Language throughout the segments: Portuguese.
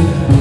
you.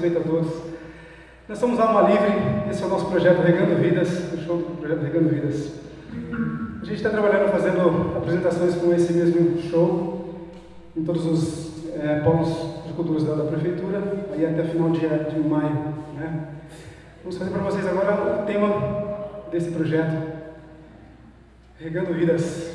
Respeito a todos. Nós somos Alma Livre, esse é o nosso projeto Regando Vidas, o show do projeto Regando Vidas. A gente está trabalhando fazendo apresentações com esse mesmo show em todos os é, polos de culturas da, da prefeitura, aí até final de, de maio. Né? Vamos fazer para vocês agora o tema desse projeto, Regando Vidas.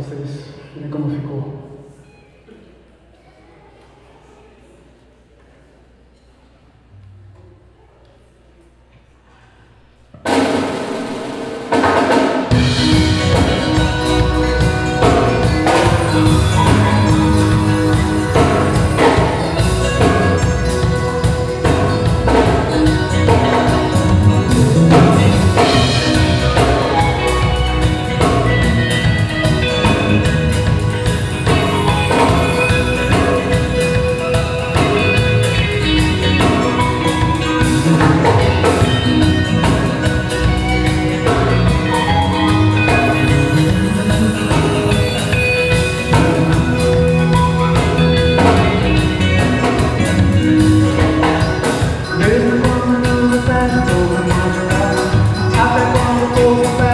Tocar para vocês verem como over.